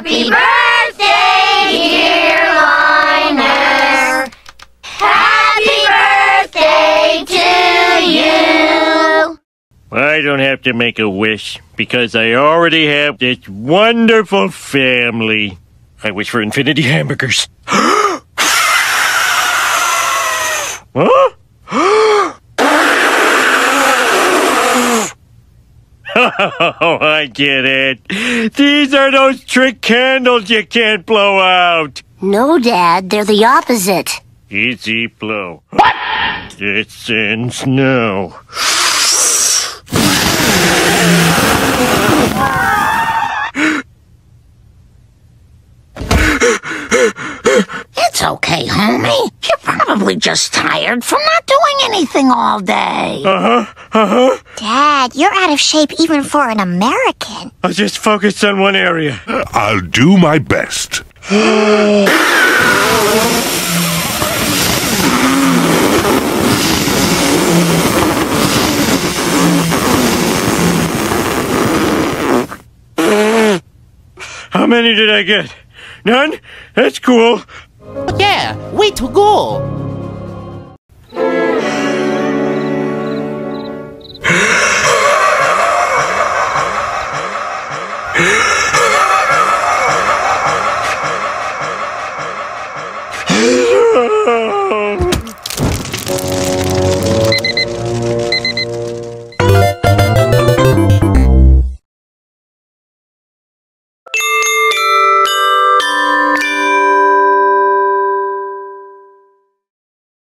Happy birthday, dear. Happy birthday to you. I don't have to make a wish because I already have this wonderful family. I wish for infinity hamburgers. huh? Oh, I get it. These are those trick candles you can't blow out. No, Dad, they're the opposite. Easy blow. What? It sends now. It's okay, homie. You're probably just tired from not doing anything all day. Uh huh. Uh huh. Dad, you're out of shape even for an American. I'll just focus on one area. I'll do my best. How many did I get? None? That's cool. Yeah, way to go.